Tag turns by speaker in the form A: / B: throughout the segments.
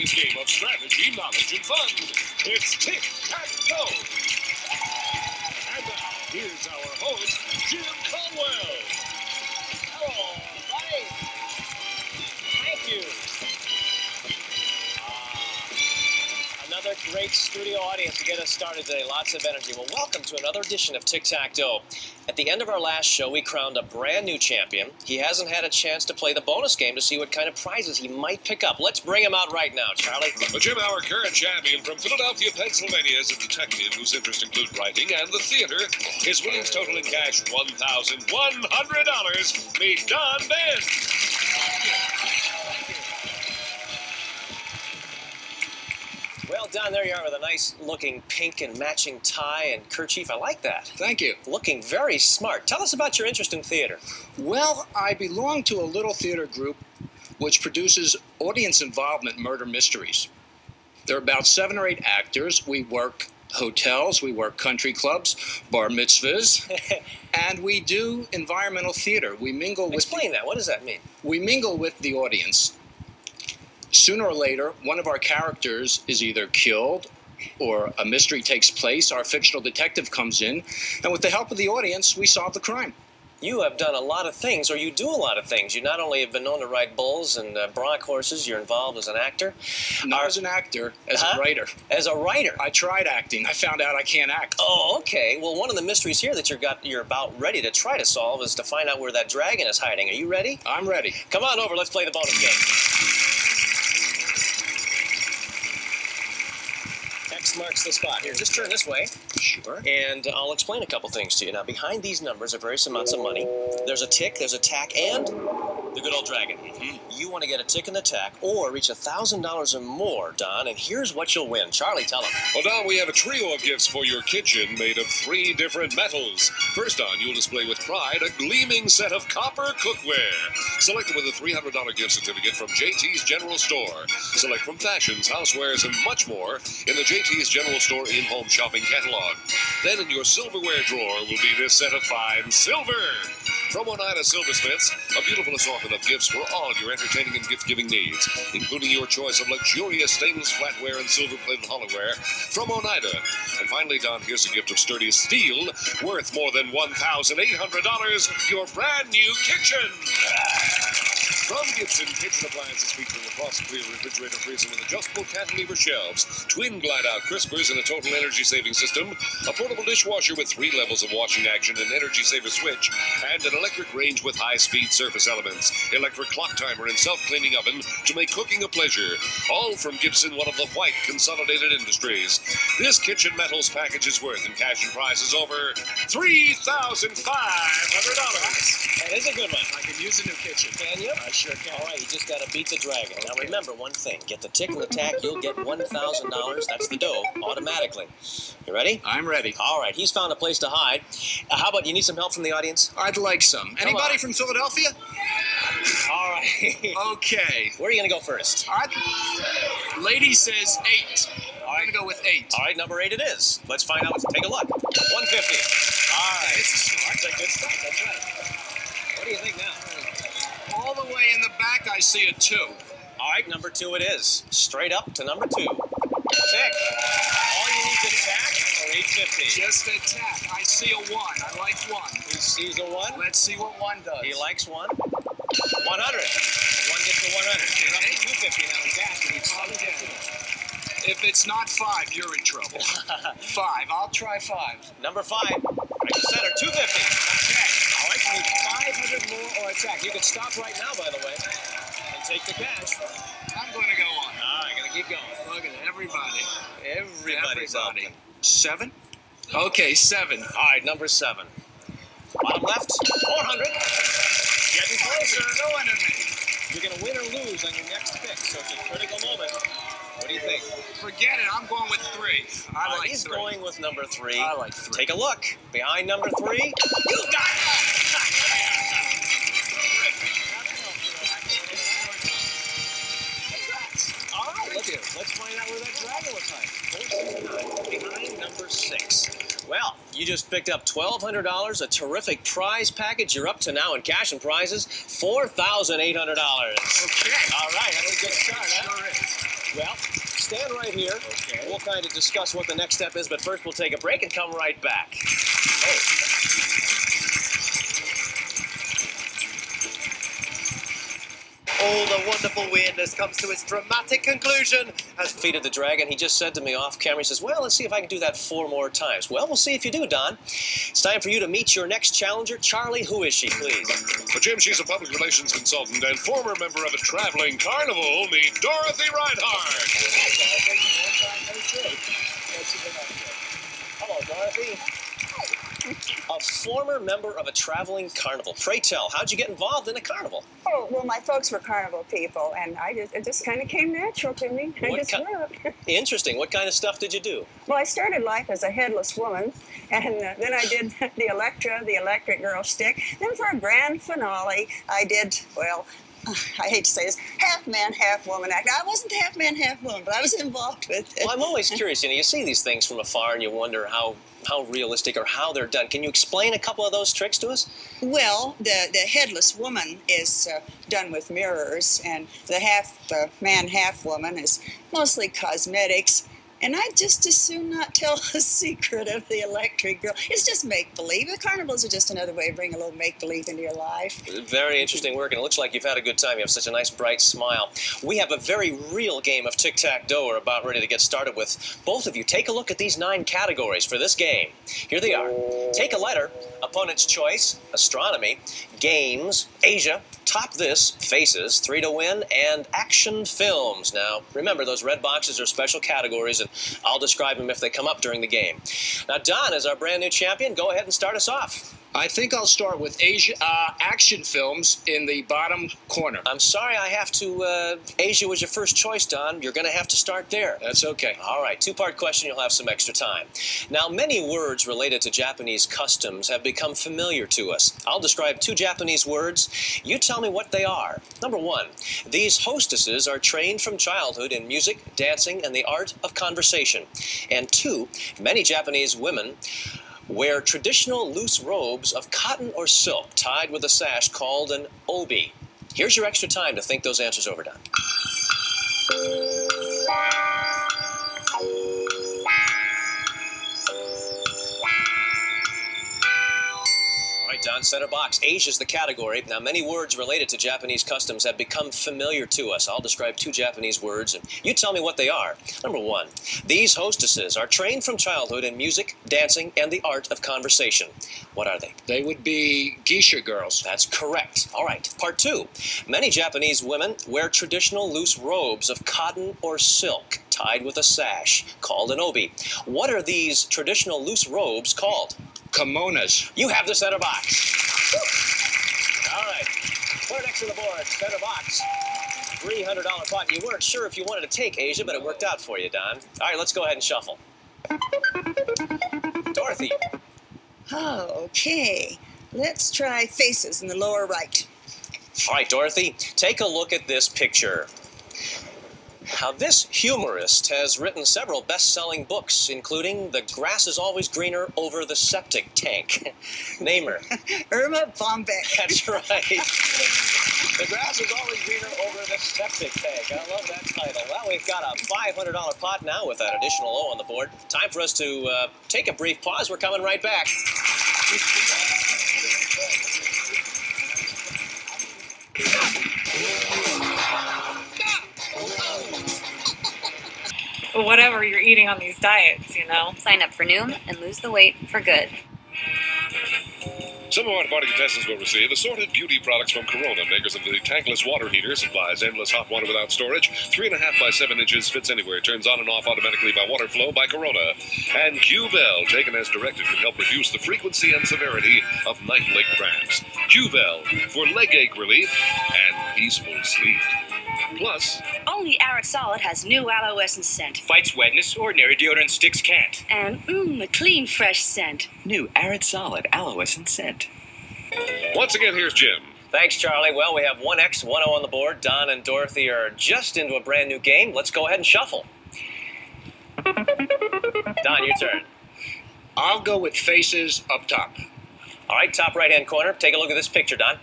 A: everybody's game of strategy, knowledge, and fun. It's Tic Tac Dough. And now, here's our host, Jim Caldwell.
B: Hello, buddy. Thank you. Ah, another great studio audience to get us started today. Lots of energy. Well, welcome to another edition of Tic Tac Dough. At the end of our last show, we crowned a brand new champion. He hasn't had a chance to play the bonus game to see what kind of prizes he might pick up. Let's bring him out right now, Charlie.
A: Well, Jim, our current champion from Philadelphia, Pennsylvania, is a detective whose interests include writing and the theater. His winnings total in cash $1,100. Meet Don
B: Benn. Don, there you are with a nice looking pink and matching tie and kerchief. I like that.
C: Thank you.
B: Looking very smart. Tell us about your interest in theater.
C: Well, I belong to a little theater group which produces audience involvement murder mysteries. There are about seven or eight actors. We work hotels, we work country clubs, bar mitzvahs, and we do environmental theater. We mingle with
B: Explain that. What does that mean?
C: we mingle with the audience. Sooner or later, one of our characters is either killed or a mystery takes place. Our fictional detective comes in, and with the help of the audience, we solve the crime.
B: You have done a lot of things, or you do a lot of things. You not only have been known to ride bulls and uh, bronc horses, you're involved as an actor,
C: Not
B: Our-
C: as an actor, as
B: Huh?
C: a writer.
B: as a writer.
C: I tried acting. I found out I can't act.
B: Oh, okay. Well, one of the mysteries here that you're got you're about ready to try to solve is to find out where that dragon is hiding. Are you ready?
C: I'm ready.
B: Come on over. Let's play the bonus game. X marks the spot. Here, just turn this way,
C: Sure.
B: and I'll explain a couple things to you. Now, behind these numbers are various amounts of money. There's a tick, there's a tack, and the good old dragon. Mm-hmm. You want to get a tick in the tack or reach a thousand dollars or more, Don. And here's what you'll win. Charlie, tell him.
A: Well, Don, we have a trio of gifts for your kitchen made of three different metals. First, Don, you'll display with pride a gleaming set of copper cookware. Selected with a $300 gift certificate from JT's General Store. Select from fashions, housewares, and much more in the JT's General Store in-home shopping catalog. Then in your silverware drawer will be this set of fine silver. From Oneida Silversmiths, a beautiful assortment of gifts for all your entertaining and gift-giving needs, including your choice of luxurious stainless flatware and silver-plated hollowware from Oneida. And finally, Don, here's a gift of sturdy steel worth more than $1,800, your brand new kitchen. From Gibson Kitchen Appliances featuring a frost clear refrigerator freezer with adjustable cantilever shelves, twin glide out crispers and a total energy saving system, a portable dishwasher with three levels of washing action and energy saver switch, and an electric range with high speed surface elements, electric clock timer, and self cleaning oven to make cooking a pleasure. All from Gibson, one of the white consolidated industries. This kitchen metals package is worth in cash and prizes over $3,500.
B: That is a good one.
C: I can use a new kitchen.
B: Can you?
C: I sure can.
B: All right, you just got to beat the dragon. Now remember one thing: get the tickle attack, you'll get one thousand dollars. That's the dough automatically. You ready?
C: I'm ready.
B: All right, he's found a place to hide. Uh, how about you need some help from the audience?
C: I'd like some. Anybody
B: on.
C: from Philadelphia?
B: All right.
C: Okay.
B: Where are you going to go first?
C: All right. Lady says eight. I'm gonna go with eight.
B: All right, number eight it is. Let's find out. Take a look. One fifty. All right.
C: It's a start.
B: That's a good start. That's right. What do you think now?
C: All the way in the back, I see a two.
B: All right, number two it is. Straight up to number two. Tick. All you need to tack or eight fifty.
C: Just a tap. I see a one. I like one.
B: He sees a one.
C: Let's see what one does.
B: He likes one. 100. One gets to 100. You're up to 250 now in cash. You need 750.
C: If it's not five, you're in trouble. five. I'll try five.
B: Number five, right to center, 250. Okay. All right, you need 500 more or. You can stop right now, by the way, and take the cash.
C: I'm going to go on.
B: All right, gonna keep going.
C: Look at everybody.
B: Everybody's
C: Everybody.
B: open.
C: Seven? Okay, seven.
B: All right, number seven. Bottom left, 400. Getting closer.
C: Going to me.
B: You're gonna win or lose on your next pick, so it's a critical moment. What do you think?
C: Forget it. I'm going with three. I
B: Uh,
C: like
B: he's
C: three.
B: going with number three.
C: I like three.
B: Take a look. Behind number three, you got it! Behind number six. Well, you just picked up $1,200, a terrific prize package. You're up to now in cash and prizes, $4,800.
C: Okay.
B: All right, that was a good start, huh?
C: Sure is.
B: Well, stand right here. Okay. We'll kind of discuss what the next step is, but first we'll take a break and come right back. Oh.
D: Oh, the wonderful weirdness comes to its dramatic conclusion as
B: defeated the dragon. He just said to me off camera, he says, Well, let's see if I can do that four more times. Well, we'll see if you do, Don. It's time for you to meet your next challenger. Charlie, who is she, please?
A: For Jim, she's a public relations consultant and former member of a traveling carnival. Meet Dorothy Reinhardt.
B: Hello, Dorothy a former member of a traveling carnival. Pray tell, how'd you get involved in a carnival?
E: Oh, well, my folks were carnival people, and I just it just kind of came natural to me. I
B: what
E: just
B: ki- Interesting. What kind of stuff did you do?
E: Well, I started life as a headless woman, and uh, then I did the Elektra, the Electric Girl Stick. Then for a grand finale, I did well. I hate to say this, half man, half woman act. I wasn't half man, half woman, but I was involved with it.
B: Well, I'm always curious. You know, you see these things from afar, and you wonder how how realistic or how they're done. Can you explain a couple of those tricks to us?
E: Well, the, the headless woman is uh, done with mirrors, and the half uh, man, half woman is mostly cosmetics. And I'd just as soon not tell a secret of the electric girl. It's just make believe. The carnivals are just another way of bringing a little make believe into your life.
B: Very interesting work, and it looks like you've had a good time. You have such a nice, bright smile. We have a very real game of tic tac toe we're about ready to get started with. Both of you, take a look at these nine categories for this game. Here they are Take a letter, opponent's choice, astronomy, games, Asia, top this, faces, three to win, and action films. Now, remember, those red boxes are special categories, and I'll describe them if they come up during the game. Now, Don, as our brand new champion, go ahead and start us off.
C: I think I'll start with Asia uh, action films in the bottom corner.
B: I'm sorry I have to. Uh, Asia was your first choice, Don. You're going to have to start there.
C: That's okay.
B: All right, two part question. You'll have some extra time. Now, many words related to Japanese customs have become familiar to us. I'll describe two Japanese words. You tell me what they are. Number one, these hostesses are trained from childhood in music, dancing, and the art of conversation. And two, many Japanese women wear traditional loose robes of cotton or silk tied with a sash called an obi. Here's your extra time to think those answers over, Don. Don, center box. Asia is the category. Now, many words related to Japanese customs have become familiar to us. I'll describe two Japanese words, and you tell me what they are. Number one, these hostesses are trained from childhood in music, dancing, and the art of conversation. What are they?
C: They would be geisha girls.
B: That's correct. All right. Part two, many Japanese women wear traditional loose robes of cotton or silk tied with a sash called an obi. What are these traditional loose robes called?
C: Kimonos.
B: You have the center box. All right. Put it next to the board. Center box. $300 pot. You weren't sure if you wanted to take Asia, but it worked out for you, Don. All right, let's go ahead and shuffle. Dorothy.
E: Oh, okay. Let's try faces in the lower right.
B: All right, Dorothy, take a look at this picture. Now, this humorist has written several best selling books, including The Grass is Always Greener Over the Septic Tank. Name her.
E: Erma Bombeck.
B: That's right. the grass is always greener over the septic tank. I love that title. Well, we've got a $500 pot now with that additional O on the board. Time for us to uh, take a brief pause. We're coming right back.
F: whatever you're eating on these diets, you know.
G: Sign up for Noom and lose the weight for good.
A: Some of our party contestants will receive assorted beauty products from Corona, makers of the tankless water heater, supplies endless hot water without storage, three and a half by seven inches, fits anywhere, turns on and off automatically by water flow by Corona. And Qvel, taken as directed, can help reduce the frequency and severity of night leg cramps. Qvel for leg ache relief and peaceful sleep. Plus,
H: only Arid Solid has new aloe essence scent.
I: Fights wetness, ordinary deodorant sticks can't.
H: And mmm, a clean, fresh scent.
I: New Arid Solid aloe essence scent.
A: Once again, here's Jim.
B: Thanks, Charlie. Well, we have 1X, 1 0 on the board. Don and Dorothy are just into a brand new game. Let's go ahead and shuffle. Don, your turn.
C: I'll go with faces up top.
B: All right, top right hand corner. Take a look at this picture, Don.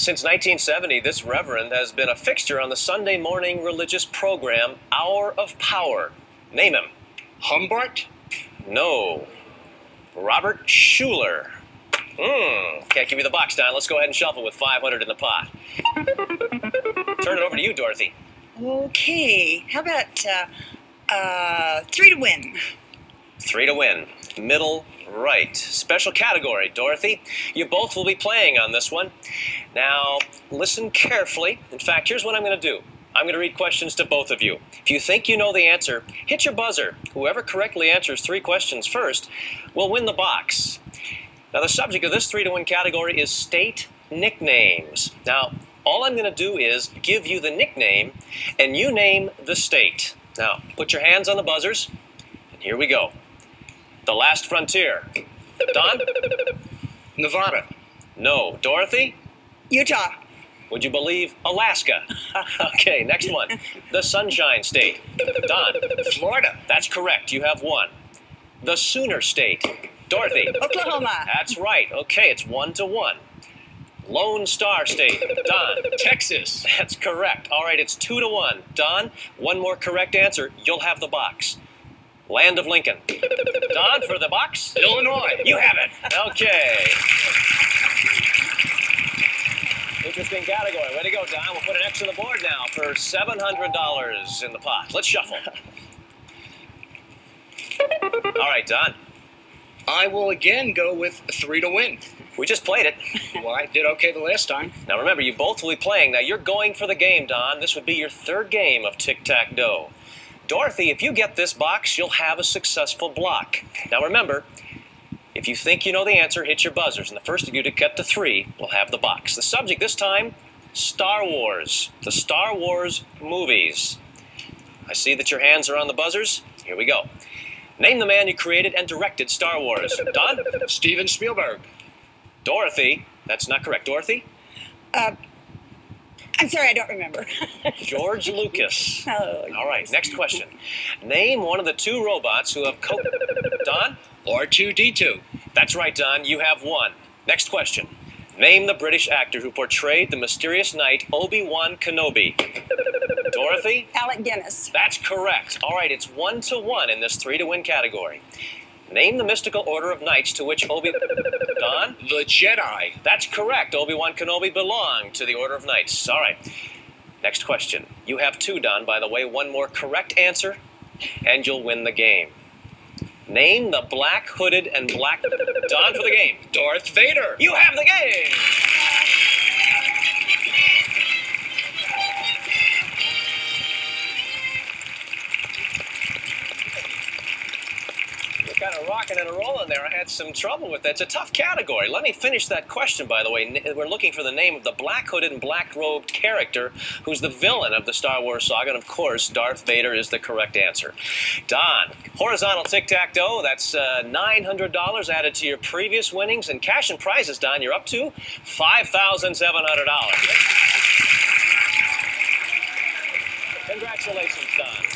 B: Since 1970, this reverend has been a fixture on the Sunday morning religious program Hour of Power. Name him.
C: Humbart?
B: No. Robert Schuller. Hmm. Can't give you the box, Don. Let's go ahead and shuffle with 500 in the pot. Turn it over to you, Dorothy.
E: Okay, how about uh, uh, three to win?
B: Three to win. Middle right. Special category, Dorothy. You both will be playing on this one. Now, listen carefully. In fact, here's what I'm going to do. I'm going to read questions to both of you. If you think you know the answer, hit your buzzer. Whoever correctly answers three questions first will win the box. Now, the subject of this three to win category is state nicknames. Now, all I'm going to do is give you the nickname and you name the state. Now, put your hands on the buzzers, and here we go. The last frontier. Don?
C: Nevada.
B: No. Dorothy?
E: Utah.
B: Would you believe Alaska? okay, next one. The Sunshine State. Don?
C: Florida.
B: That's correct. You have one. The Sooner State. Dorothy?
E: Oklahoma.
B: That's right. Okay, it's one to one. Lone Star State. Don?
C: Texas.
B: That's correct. All right, it's two to one. Don, one more correct answer, you'll have the box. Land of Lincoln. Don for the box.
C: Illinois.
B: You have it. Okay. Interesting category. Way to go, Don. We'll put an X on the board now for $700 in the pot. Let's shuffle. All right, Don.
C: I will again go with three to win.
B: We just played it.
C: Well, I did okay the last time.
B: Now remember, you both will be playing. Now you're going for the game, Don. This would be your third game of tic tac toe. Dorothy, if you get this box, you'll have a successful block. Now remember, if you think you know the answer, hit your buzzers. And the first of you to get to three will have the box. The subject this time Star Wars. The Star Wars movies. I see that your hands are on the buzzers. Here we go. Name the man who created and directed Star Wars. Don?
C: Steven Spielberg.
B: Dorothy. That's not correct. Dorothy?
E: Uh, I'm sorry, I don't remember.
B: George Lucas.
E: oh,
B: All right, next question. Name one of the two robots who have co. Don?
C: R2D2.
B: That's right, Don. You have one. Next question. Name the British actor who portrayed the mysterious knight Obi Wan Kenobi. Dorothy?
E: Alec Guinness.
B: That's correct. All right, it's one to one in this three to win category. Name the mystical order of knights to which Obi. Don?
C: The Jedi.
B: That's correct. Obi Wan Kenobi belonged to the Order of Knights. All right. Next question. You have two, Don, by the way. One more correct answer, and you'll win the game. Name the black hooded and black. Don for the game.
C: Darth Vader.
B: You have the game! I had some trouble with that. It's a tough category. Let me finish that question, by the way. We're looking for the name of the black hooded and black robed character who's the villain of the Star Wars saga. And of course, Darth Vader is the correct answer. Don, horizontal tic tac toe. That's uh, $900 added to your previous winnings. And cash and prizes, Don, you're up to $5,700. Congratulations, Don.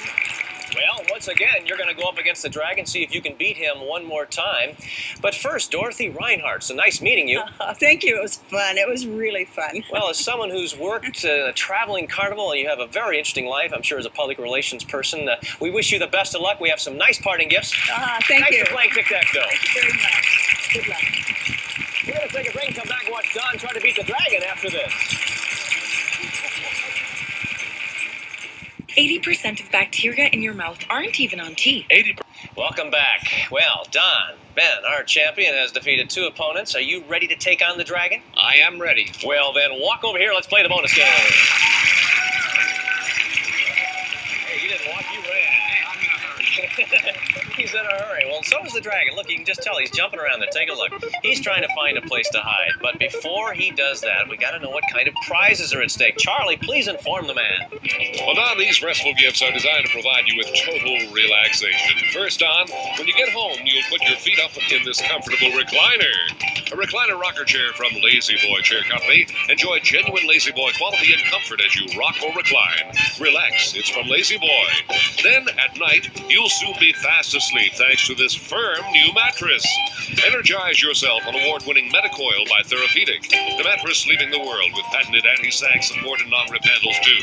B: Well, once again, you're going to go up against the dragon, see if you can beat him one more time. But first, Dorothy Reinhardt. So nice meeting you.
E: Oh, thank you. It was fun. It was really fun.
B: Well, as someone who's worked uh, a traveling carnival and you have a very interesting life, I'm sure as a public relations person, uh, we wish you the best of luck. We have some nice parting gifts.
E: Uh, thank you.
B: Thanks
E: you.
B: for playing tic tac toe.
E: Thank you very much. Good luck.
B: We're going to take a break and come back and watch Don try to beat the dragon after this.
J: 80% of bacteria in your mouth aren't even on teeth.
B: 80 Welcome back. Well, Don, Benn, our champion, has defeated two opponents. Are you ready to take on the dragon?
C: I am ready.
B: Well, then walk over here. Let's play the bonus game. He's in a hurry. Well, so is the dragon. Look, you can just tell he's jumping around there. Take a look. He's trying to find a place to hide. But before he does that, we got to know what kind of prizes are at stake. Charlie, please inform the man.
A: Well, Don, these restful gifts are designed to provide you with total relaxation. First, Don, when you get home, you'll put your feet up in this comfortable recliner. A recliner rocker chair from Lazy Boy Chair Company. Enjoy genuine La-Z-Boy quality and comfort as you rock or recline. Relax, it's from La-Z-Boy. Then, at night, you'll soon be fast asleep sleep thanks to this firm new mattress. Energize yourself on award-winning Medicoil by Therapedic, the mattress leaving the world with patented anti-sag support and non-rip handles too.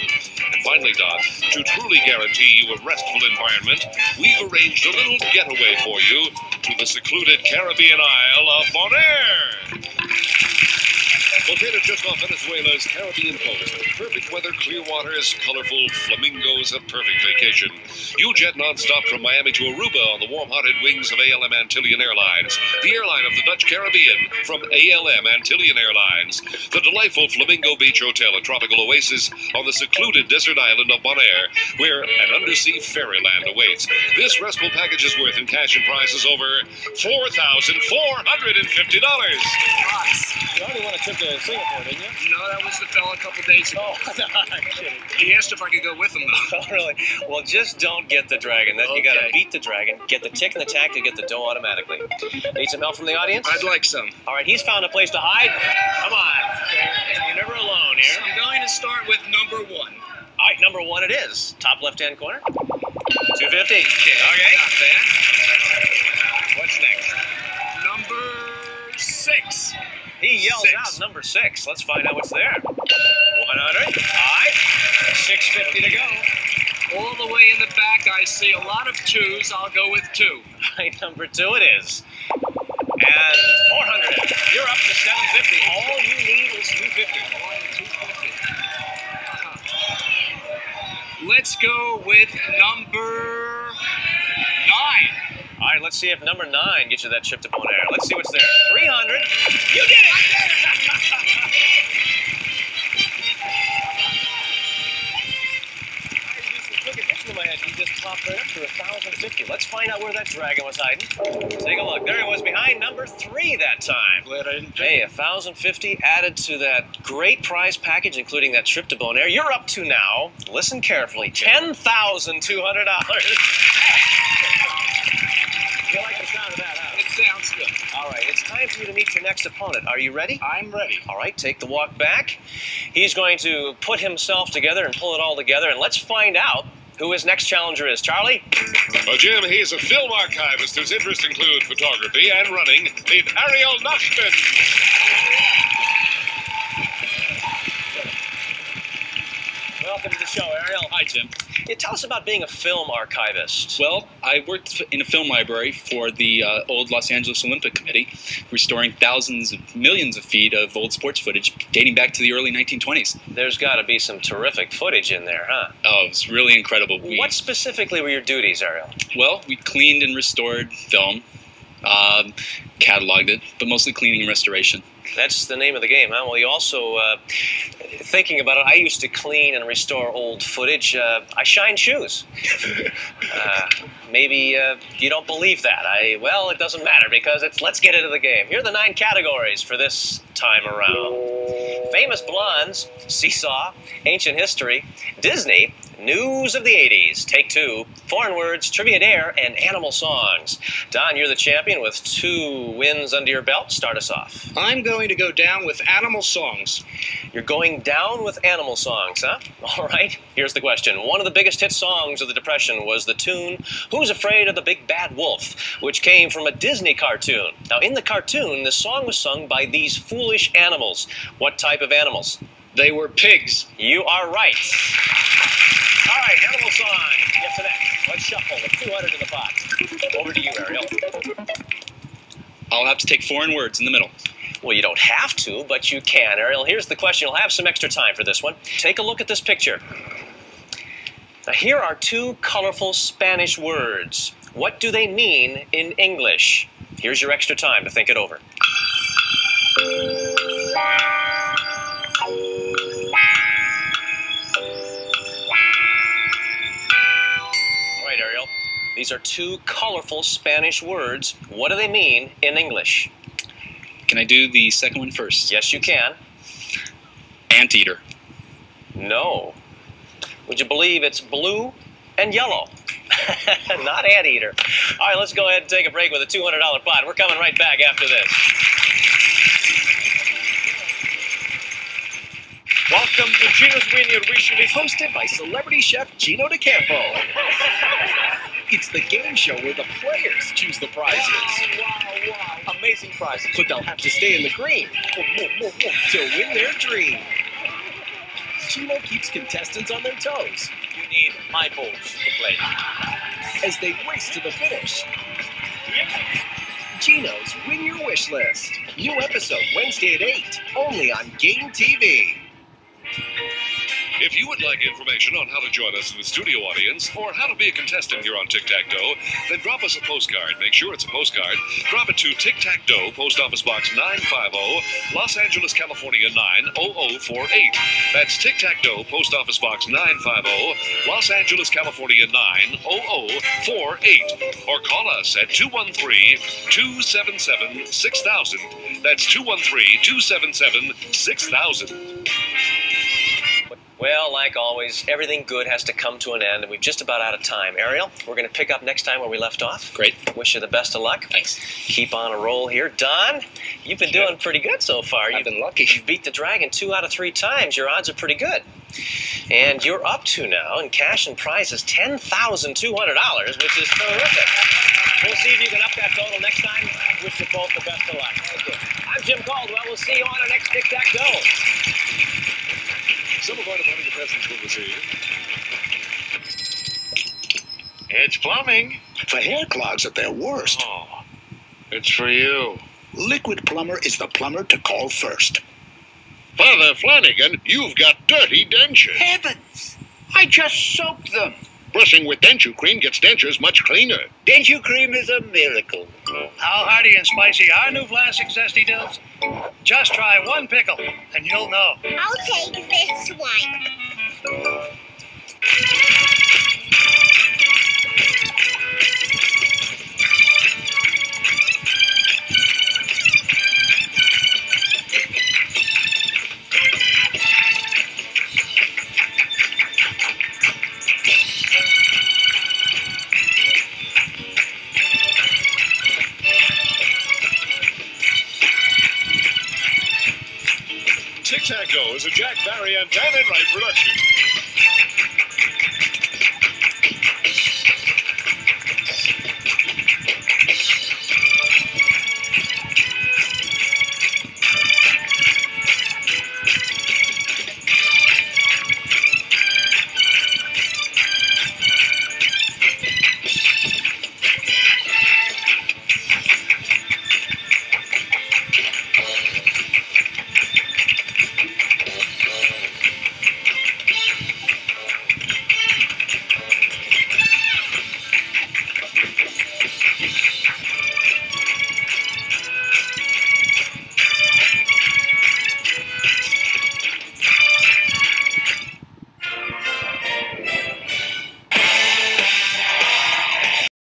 A: And finally, Doc, to truly guarantee you a restful environment, we've arranged a little getaway for you to the secluded Caribbean Isle of Bonaire. Located just off Venezuela's Caribbean coast, perfect weather, clear waters, colorful flamingos, a perfect vacation. You'll jet nonstop from Miami to Aruba on the warm-hearted wings of ALM Antillean Airlines, the airline of the Dutch Caribbean from ALM Antillean Airlines. The delightful Flamingo Beach Hotel, a tropical oasis on the secluded desert island of Bonaire, where an undersea fairyland awaits. This restful package is worth in cash and prizes over $4,450.
B: You already want a trip Singapore, didn't you?
C: No, that was the fella a couple days ago.
B: Oh, no, I'm kidding.
C: He asked if I could go with him, though.
B: Oh, really? Well, just don't get the dragon. Then you got to beat the dragon, get the tick and the tack to get the dough automatically. Need some help from the audience?
C: I'd like some.
B: All right, he's found a place to hide. Come on. You're never alone here.
C: I'm going to start with number one.
B: All right, number one it is. Top left-hand corner. 250.
C: Okay.
B: Okay.
C: Not bad.
B: What's next?
C: Number six.
B: He yells
C: Six.
B: out number six. Let's find out what's there. 100. All right. 650 to go.
C: All the way in the back, I see a lot of twos. I'll go with two.
B: All right, number two it is. And 400. You're up to 750. All you need is 250.
C: Let's go with number nine.
B: All right, let's see if number nine gets you that trip to Bonaire. Let's see what's there. 300. You did it! Look at this in my head. You just popped right up to 1,050. Let's find out where that dragon was hiding. Take a look. There he was behind number three that time.
C: Glad I didn't
B: Hey, 1,050 added to that great prize package, including that trip to Bonaire. You're up to now, listen carefully, $10,200. You like the sound of that, huh?
C: It sounds good.
B: All right, it's time for you to meet your next opponent. Are you ready?
C: I'm ready.
B: All right, take the walk back. He's going to put himself together and pull it all together, and let's find out who his next challenger is. Charlie?
A: Well, Jim, he's a film archivist whose interests include photography and running. the Ariel Nachman.
B: Welcome to the show, Ariel.
K: Hi, Tim.
B: Yeah, tell us about being a film archivist.
K: Well, I worked in a film library for the uh, old Los Angeles Olympic Committee, restoring thousands of millions of feet of old sports footage dating back to the early 1920s.
B: There's got to be some terrific footage in there, huh?
K: Oh, it's really incredible. We,
B: What specifically were your duties, Ariel?
K: Well, we cleaned and restored film, um, cataloged it, but mostly cleaning and restoration.
B: That's the name of the game, huh? Well, you also, uh, thinking about it, I used to clean and restore old footage. Uh, I shine shoes. uh, maybe uh, you don't believe that. I well, it doesn't matter because it's. Let's get into the game. Here are the nine categories for this time around: famous blondes, seesaw, ancient history, Disney. News of the 80s, take two, foreign words, trivia dare, and animal songs. Don, you're the champion with two wins under your belt. Start us off.
C: I'm going to go down with animal songs.
B: You're going down with animal songs, huh? All right, here's the question. One of the biggest hit songs of the Depression was the tune Who's Afraid of the Big Bad Wolf, which came from a Disney cartoon. Now, in the cartoon, the song was sung by these foolish animals. What type of animals?
C: They were pigs.
B: You are right. All right, animal song. Get to that. Let's shuffle with 200 in the pot. Over to you, Ariel.
K: I'll have to take foreign words in the middle.
B: Well, you don't have to, but you can, Ariel. Here's the question. You'll have some extra time for this one. Take a look at this picture. Now, here are two colorful Spanish words. What do they mean in English? Here's your extra time to think it over. These are two colorful Spanish words. What do they mean in English?
K: Can I do the second one first?
B: Yes, you can.
K: Anteater.
B: No. Would you believe it's blue and yellow? Not anteater. All right, let's go ahead and take a break with a $200 pot. We're coming right back after this.
L: Welcome to Gino's which is hosted by celebrity chef Gino D'Acampo. It's the game show where the players choose the prizes.
B: Wow, wow, Amazing prizes.
L: But they'll have to stay in the green to win their dream. Gino keeps contestants on their toes
B: You need my balls to play.
L: as they race to the finish. Gino's Win Your Wish List. New episode Wednesday at 8, only on Game TV.
A: If you would like information on how to join us in the studio audience or how to be a contestant here on Tic Tac Dough, then drop us a postcard. Make sure it's a postcard. Drop it to Tic Tac Dough, Post Office Box 950, Los Angeles, California 90048. That's Tic Tac Dough, Post Office Box 950, Los Angeles, California 90048. Or call us at 213 277 6000. That's 213 277 6000.
B: Well, like always, everything good has to come to an end, and we're just about out of time. Ariel, we're going to pick up next time where we left off.
K: Great.
B: Wish you the best of luck.
K: Thanks.
B: Keep on a roll here. Don, you've been doing pretty good so far.
K: I've
B: You've
K: been lucky.
B: You've beat the dragon two out of three times. Your odds are pretty good. And you're up to now in cash and prizes $10,200, which is terrific. We'll see if you can up that total next time. Wish you both the best of luck. Thank you. I'm Jim Caldwell. We'll see you on our next Tic Tac Dough.
A: Some of our departing contestants will receive.
M: It's plumbing.
N: For hair clogs at their worst,
M: Oh, it's for you.
N: Liquid-Plumr is the plumber to call first.
M: Father Flanagan, you've got dirty dentures.
N: Heavens! I just soaked them.
M: Brushing with Dentu-Creme gets dentures much cleaner.
N: Dentu-Creme is a miracle.
O: How hearty and spicy are new Vlasic Zesty Dills? Just try one pickle, and you'll know.
P: I'll take this one.
A: Is a Jack Barry and Dan Enright production.